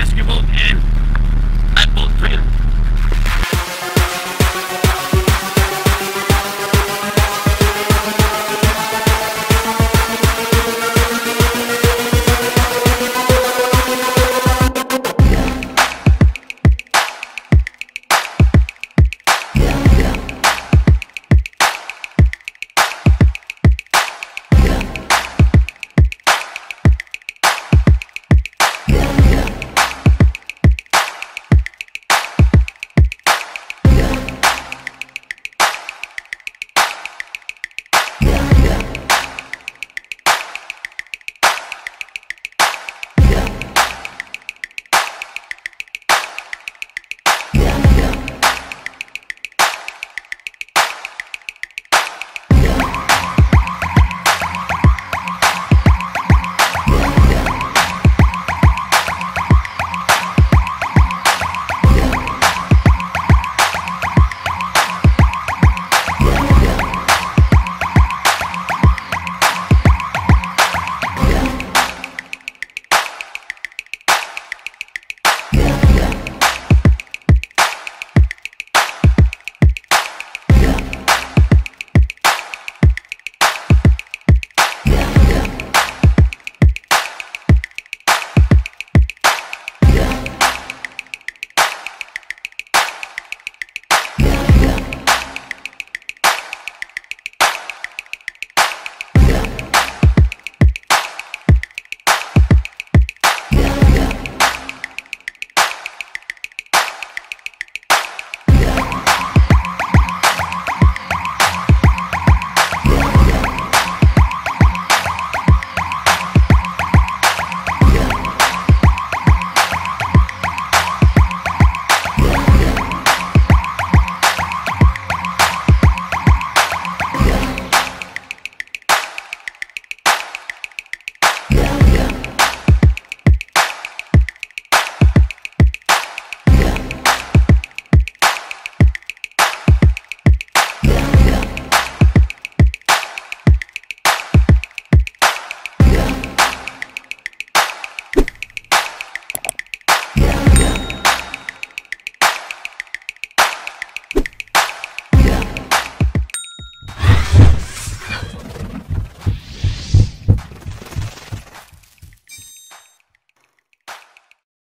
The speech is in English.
basketball and